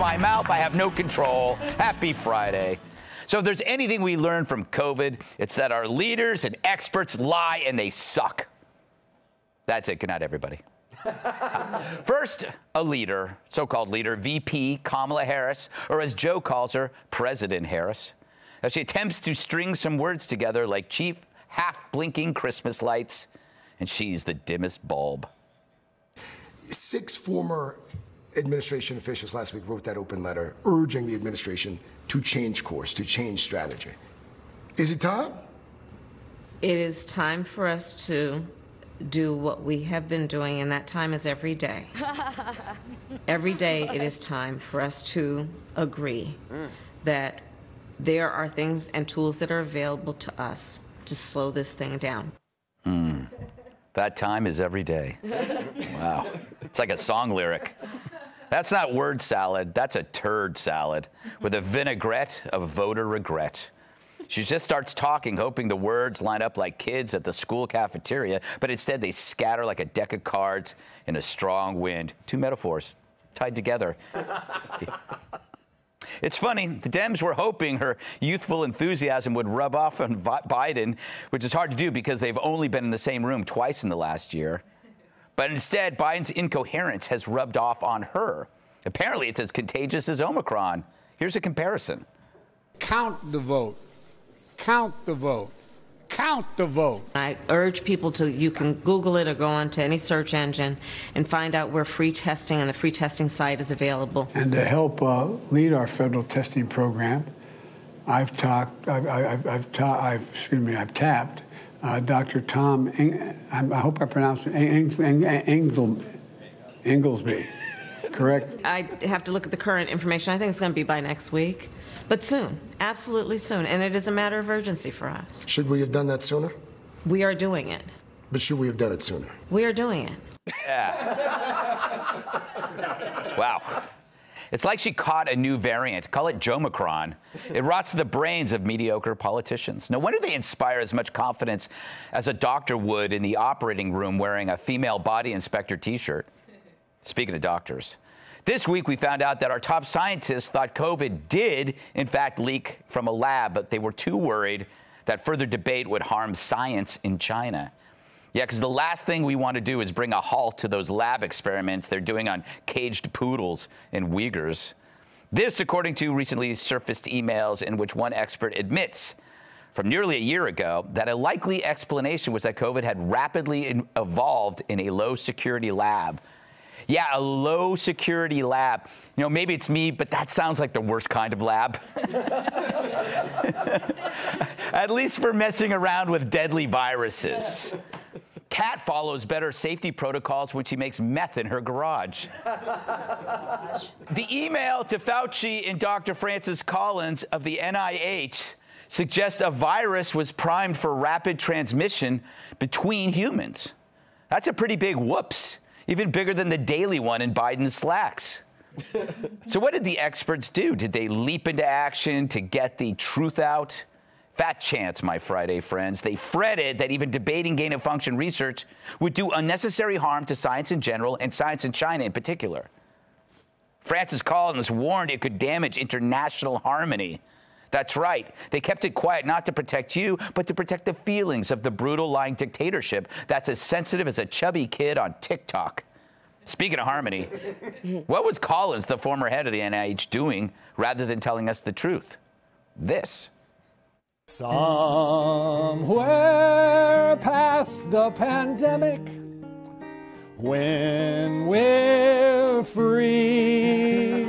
my mouth. I have no control. Happy Friday. So, if there's anything we learned from COVID, it's that our leaders and experts lie and they suck. That's it. Good night, everybody. First, a leader, so called leader, VP Kamala Harris, or as Joe calls her, President Harris, as she attempts to string some words together like chief half blinking Christmas lights, and she's the dimmest bulb. Six former administration officials last week wrote that open letter urging the administration to change course, to change strategy. Is it time? It is time for us to do what we have been doing, and that time is every day. every day it is time for us to agree mm. that there are things and tools that are available to us to slow this thing down. Mm. That time is every day. wow. It's like a song lyric. That's not word salad, that's a turd salad with a vinaigrette of voter regret. She just starts talking, hoping the words line up like kids at the school cafeteria, but instead they scatter like a deck of cards in a strong wind. Two metaphors tied together. It's funny, the Dems were hoping her youthful enthusiasm would rub off on Biden, which is hard to do because they've only been in the same room twice in the last year. But instead, Biden's incoherence has rubbed off on her. Apparently, it's as contagious as Omicron. Here's a comparison Count the vote count the vote. Count the vote. I urge people to, you can Google it or go on to any search engine and find out where free testing and the free testing site is available. And to help uh, lead our federal testing program, I've talked, I've, I've, I've, ta- I've excuse me, I've tapped uh, Dr. Tom, Eng- I hope I pronounced it, Eng- Eng- Inglesby correct? I have to look at the current information. I think it's going to be by next week, but soon, absolutely soon. And it is a matter of urgency for us. Should we have done that sooner? We are doing it. But should we have done it sooner? We are doing it. Yeah. wow. It's like she caught a new variant. Call it Jomicron. It rots the brains of mediocre politicians. No wonder they inspire as much confidence as a doctor would in the operating room wearing a female body inspector t shirt. Speaking of doctors, this week we found out that our top scientists thought COVID did, in fact, leak from a lab, but they were too worried that further debate would harm science in China. Yeah, because the last thing we want to do is bring a halt to those lab experiments they're doing on caged poodles and Uyghurs. This, according to recently surfaced emails in which one expert admits from nearly a year ago that a likely explanation was that COVID had rapidly evolved in a low security lab yeah, a low security lab. You know, maybe it's me, but that sounds like the worst kind of lab. At least for messing around with deadly viruses. Kat follows better safety protocols when she makes meth in her garage. the email to Fauci and Dr. Francis Collins of the NIH suggests a virus was primed for rapid transmission between humans. That's a pretty big whoops even bigger than the daily one in Biden's slacks. so, what did the experts do? Did they leap into action to get the truth out? Fat chance, my Friday friends. They fretted that even debating gain of function research would do unnecessary harm to science in general and science in China in particular. Francis Collins warned it could damage international harmony. That's right. They kept it quiet not to protect you, but to protect the feelings of the brutal, lying dictatorship that's as sensitive as a chubby kid on TikTok. Speaking of harmony, what was Collins, the former head of the NIH, doing rather than telling us the truth? This. Somewhere past the pandemic, when we're free,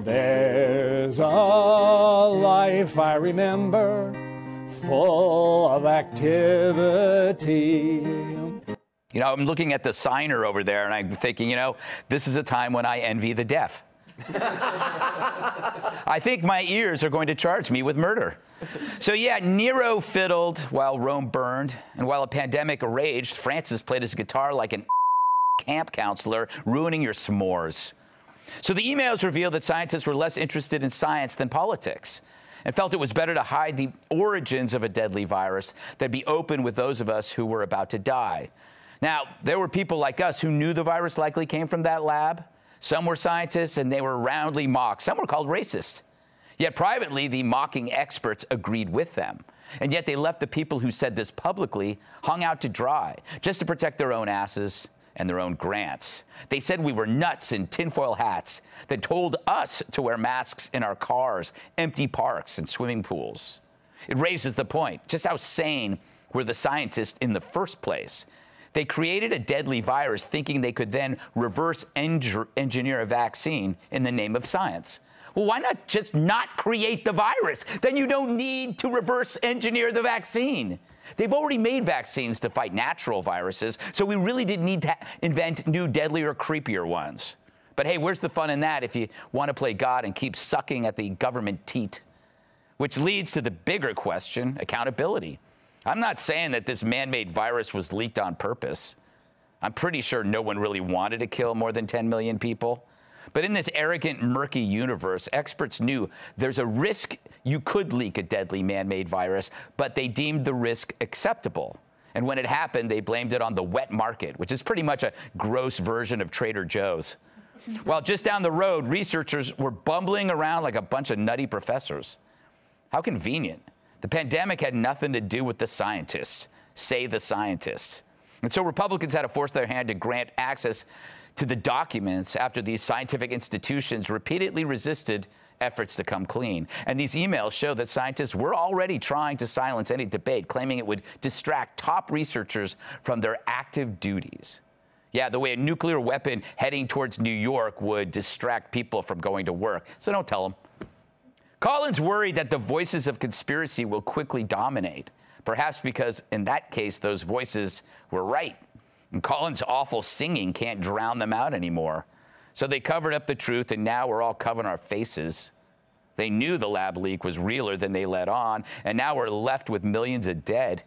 there's a life I remember full of activity. You know, I'm looking at the signer over there and I'm thinking, you know, this is a time when I envy the deaf. I think my ears are going to charge me with murder. So, yeah, Nero fiddled while Rome burned, and while a pandemic raged, Francis played his guitar like an camp counselor, ruining your s'mores. So the emails reveal that scientists were less interested in science than politics and felt it was better to hide the origins of a deadly virus than be open with those of us who were about to die. Now, there were people like us who knew the virus likely came from that lab, Some were scientists and they were roundly mocked. Some were called racist. Yet privately, the mocking experts agreed with them. And yet they left the people who said this publicly hung out to dry just to protect their own asses and their own grants. They said we were nuts in tinfoil hats that told us to wear masks in our cars, empty parks, and swimming pools. It raises the point just how sane were the scientists in the first place. They created a deadly virus thinking they could then reverse engineer a vaccine in the name of science. Well, why not just not create the virus? Then you don't need to reverse engineer the vaccine. They've already made vaccines to fight natural viruses, so we really didn't need to invent new, deadlier, creepier ones. But hey, where's the fun in that if you want to play God and keep sucking at the government teat? Which leads to the bigger question accountability. I'm not saying that this man made virus was leaked on purpose. I'm pretty sure no one really wanted to kill more than 10 million people. But in this arrogant, murky universe, experts knew there's a risk you could leak a deadly man made virus, but they deemed the risk acceptable. And when it happened, they blamed it on the wet market, which is pretty much a gross version of Trader Joe's. While just down the road, researchers were bumbling around like a bunch of nutty professors. How convenient. The pandemic had nothing to do with the scientists, say the scientists. And so Republicans had to force their hand to grant access to the documents after these scientific institutions repeatedly resisted efforts to come clean. And these emails show that scientists were already trying to silence any debate, claiming it would distract top researchers from their active duties. Yeah, the way a nuclear weapon heading towards New York would distract people from going to work. So don't tell them. Collins worried that the voices of conspiracy will quickly dominate, perhaps because in that case, those voices were right. And Collins' awful singing can't drown them out anymore. So they covered up the truth, and now we're all covering our faces. They knew the lab leak was realer than they let on, and now we're left with millions of dead.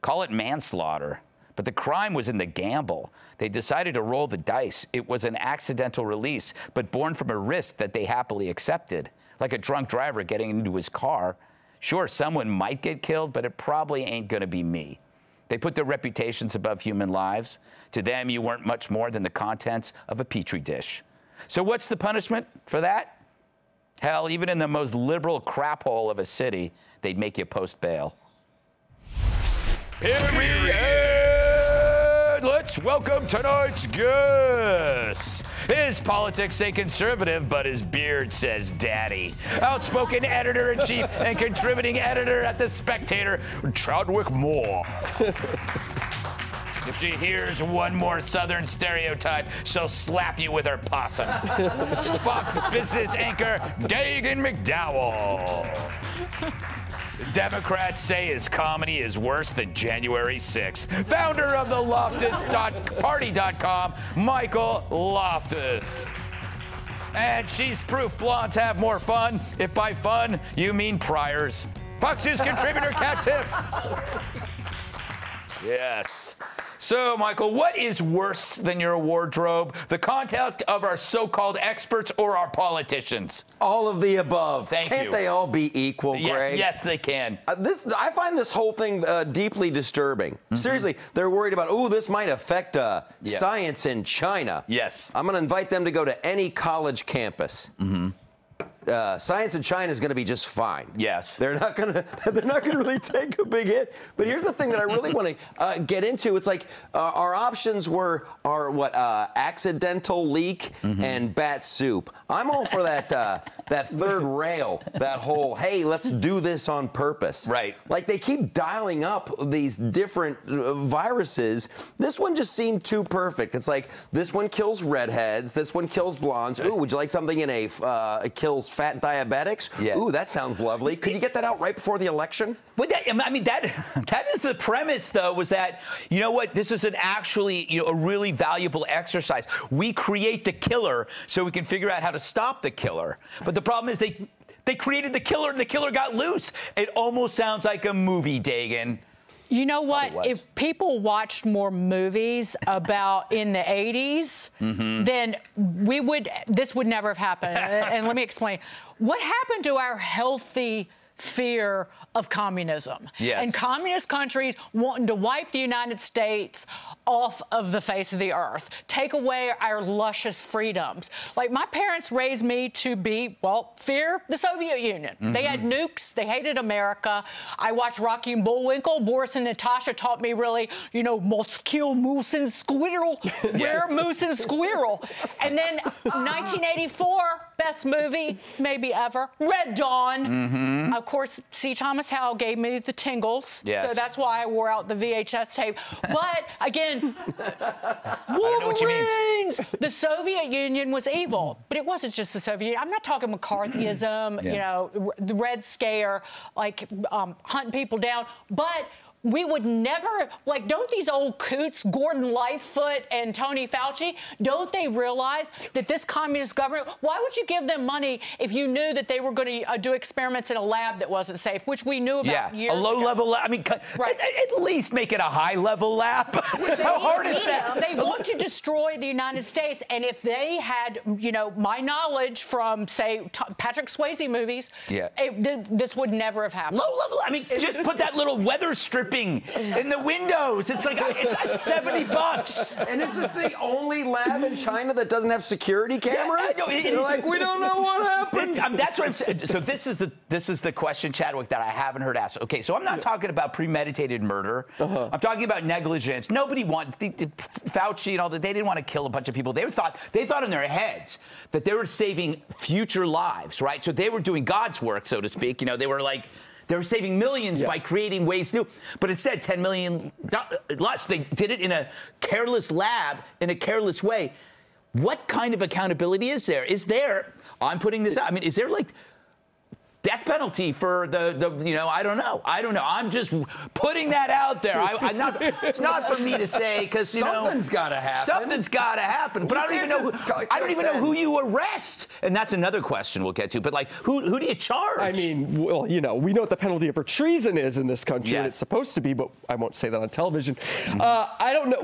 Call it manslaughter. But the crime was in the gamble. They decided to roll the dice. It was an accidental release, but born from a risk that they happily accepted, like a drunk driver getting into his car. Sure, someone might get killed, but it probably ain't going to be me. They put their reputations above human lives. To them, you weren't much more than the contents of a petri dish. So, what's the punishment for that? Hell, even in the most liberal crap hole of a city, they'd make you post bail. Period. Let's welcome tonight's guest. His politics say conservative, but his beard says daddy. Outspoken editor in chief and contributing editor at The Spectator, Chadwick Moore. If she hears one more Southern stereotype, she'll slap you with her possum. Fox business anchor, Dagen McDowell. Democrats say his comedy is worse than January 6th. Founder of the Loftus.party.com, Michael Loftus. And she's proof blondes have more fun, if by fun you mean priors. Fox News contributor Kat Timpf. Yes. So, Michael, what is worse than your wardrobe? The contact of our so called experts or our politicians? All of the above. Thank you. Can't you. they all be equal, Yes, Greg? yes, they can. Uh, this I find this whole thing uh, deeply disturbing. Mm-hmm. Seriously, they're worried about oh this might affect uh, Yeah. science in China. Yes. I'm going to invite them to go to any college campus. Mm-hmm. Uh, science in China is going to be just fine. Yes. they're not going to they're not going to really take a big hit. But here's the thing that I really want to uh, get into. It's like uh, our options were are what uh, accidental leak Mm-hmm. and bat soup. I'm all for that uh, that third rail. That whole hey, let's do this on purpose. Right. Like they keep dialing up these different uh, viruses. This one just seemed too perfect. It's like this one kills redheads. This one kills blondes. Ooh, would you like something in a uh, kills fat diabetics? Yeah. Ooh, that sounds lovely. Could you get that out right before the election? Well, that, I mean, that that is the premise, though, was that you know what? This is an actually you know a really valuable exercise. We create the killer so we can figure out how to stop the killer. But the problem is they they created the killer and the killer got loose. It almost sounds like a movie, Dagen. You know what? If people watched more movies about in the 80s, Mm-hmm. then we would, this would never have happened. and let me explain. What happened to our healthy fear of communism. Yes. And communist countries wanting to wipe the United States off of the face of the earth, take away our luscious freedoms. Like my parents raised me to be, well, fear the Soviet Union. They had Mm-hmm. nukes, they hated America. I watched Rocky and Bullwinkle. Boris and Natasha taught me really, you know, must kill moose and squirrel, where moose and squirrel. And then 1984, best movie maybe ever, Red Dawn. Of course, C. Thomas Howell gave me the tingles. Mm-hmm. Yes. So that's why I wore out the VHS tape. But again, know what you mean. Wolverines! The Soviet Union was evil, but it wasn't just the Soviet Union. I'm not talking McCarthyism, Yeah. you know, the Red Scare, like um, hunting people down, but. We would never like. Don't these old coots, Gordon Lightfoot and Tony Fauci, don't they realize that this communist government? Why would you give them money if you knew that they were going to uh, do experiments in a lab that wasn't safe, which we knew about Yeah, years a low ago. level lab. I mean, Right. at, at least make it a high level lab. They How hard is that? They want to destroy the United States, and if they had, you know, my knowledge from, say, T- Patrick Swayze movies, Yeah. it, th- this would never have happened. Low level. I mean, just put that little weather stripping in the windows. It's like it's, it's seventy bucks. And is this the only lab in China that doesn't have security cameras? It They're like, we don't know what happened. Um, that's what I'm saying. So this is the this is the question, Chadwick, that I haven't heard asked. Okay, so I'm not talking about premeditated murder. I'm talking about negligence. Nobody want the, the Fauci and all that. They didn't want to kill a bunch of people. They thought they thought in their heads that they were saving future lives, right? So they were doing God's work, so to speak. You know, they were like. They were saving millions by creating ways to, but instead, 10 million less. They did it in a careless lab, in a careless way. What kind of accountability is there? Is there? I'm putting this out. I mean, is there like death penalty for the the you know? I don't know. I don't know. I'm just putting that out there. I, I'm not. It's not for me to say because you know Something's gotta happen. Something's got to happen. But You I don't even know. Who, I don't even know who you arrest, and that's another question we'll get to. But like, who who do you charge? I mean, well, you know, we know what the penalty for treason is in this country, and it's supposed to be, but I won't say that on television. Uh, I don't know.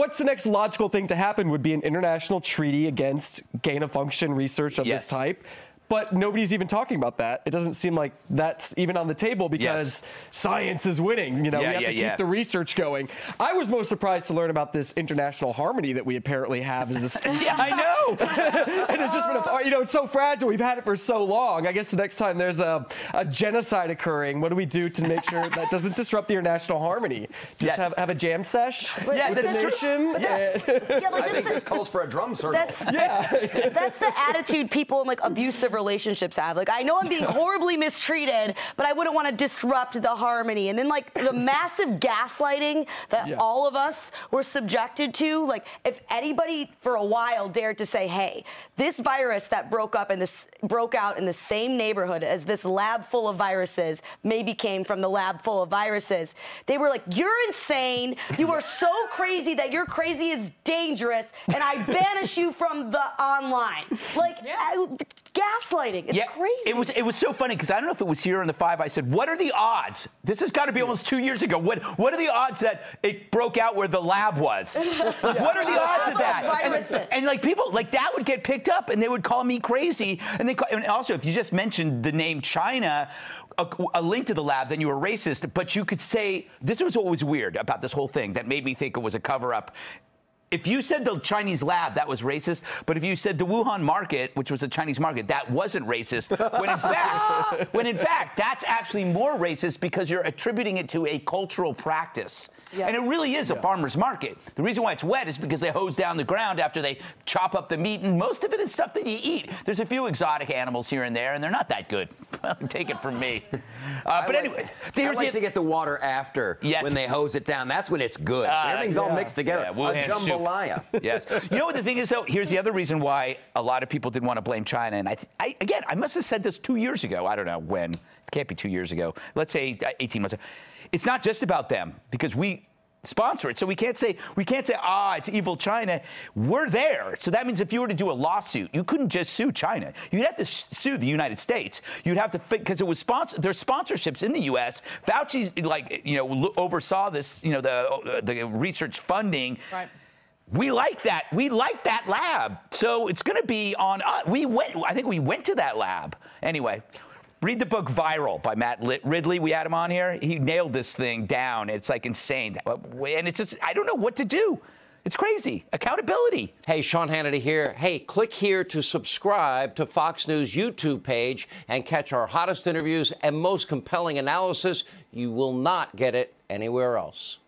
What's the next logical thing to happen would be an international treaty against gain of function research of Yes. this type. But nobody's even talking about that. It doesn't seem like that's even on the table because Yes. science is winning. You know, Yeah, we have yeah, to keep yeah. the research going. I was most surprised to learn about this international harmony that we apparently have as a species. yeah, I know. and it's just been, a, you know, it's so fragile. We've had it for so long. I guess the next time there's a, a genocide occurring, what do we do to make sure that doesn't disrupt the international harmony? Just Yeah. have, have a jam sesh Yeah, with the nation? Yeah. Yeah, like I think that's, this calls for a drum circle. that's, that's the attitude people in like abusive relationships have. Like, I know I'm being horribly mistreated, but I wouldn't want to disrupt the harmony. And then like the massive gaslighting that Yeah. all of us were subjected to. Like, if anybody for a while dared to say, "Hey, this virus that broke up and this broke out in the same neighborhood as this lab full of viruses maybe came from the lab full of viruses," they were like, "You're insane. You are so crazy that your crazy is dangerous, and I banish you from the online." Like, Yeah. I- gaslighting. It's yeah, crazy. It was it was so funny because I don't know if it was here on the five. I said, "What are the odds?" This has got to be almost two years ago. What what are the odds that it broke out where the lab was? What are the odds of that? And, Viruses. and, like people like that would get picked up, and they would call me crazy. And they call, and also if you just mentioned the name China. A, a link to the lab, then you were racist. But you could say this was what was weird about this whole thing that made me think it was a cover up. If you said the Chinese lab, that was racist. But if you said the Wuhan market, which was a Chinese market, that wasn't racist. When in fact, when in fact, that's actually more racist because you're attributing it to a cultural practice. Yeah. And it really is a farmer's market. The reason why it's wet is because they hose down the ground after they chop up the meat, and most of it is stuff that you eat. There's a few exotic animals here and there, and they're not that good. Take it from me. Uh, but like- anyway, I there's like the- to get the water after Yes. when they hose it down. That's when it's good. Ah, Everything's all mixed together. Yeah, a Wuhan yes. You know what the thing is, though? Here's the other reason why a lot of people didn't want to blame China. And I, th- I again, I must have said this two years ago. I don't know when. It can't be two years ago. Let's say uh, 18 months ago. It's not just about them because we sponsor it. So we can't say we can't say ah it's evil China. We're there. So that means if you were to do a lawsuit, you couldn't just sue China. You'd have to sue the United States. You'd have to because it was sponsor there's sponsorships in the U.S. Fauci's like you know oversaw this you know the uh, the research funding. Right. We like that. We like that lab. So it's going to be on us. We went. I think we went to that lab. Anyway, Read the book Viral by Matt Ridley. We had him on here. He nailed this thing down. It's like insane. Uh, and it's just, I don't know what to do. It's crazy. Accountability. Hey, Sean Hannity here. Hey, click here to subscribe to Fox News YouTube page and catch our hottest interviews and most compelling analysis. You will not get it anywhere else.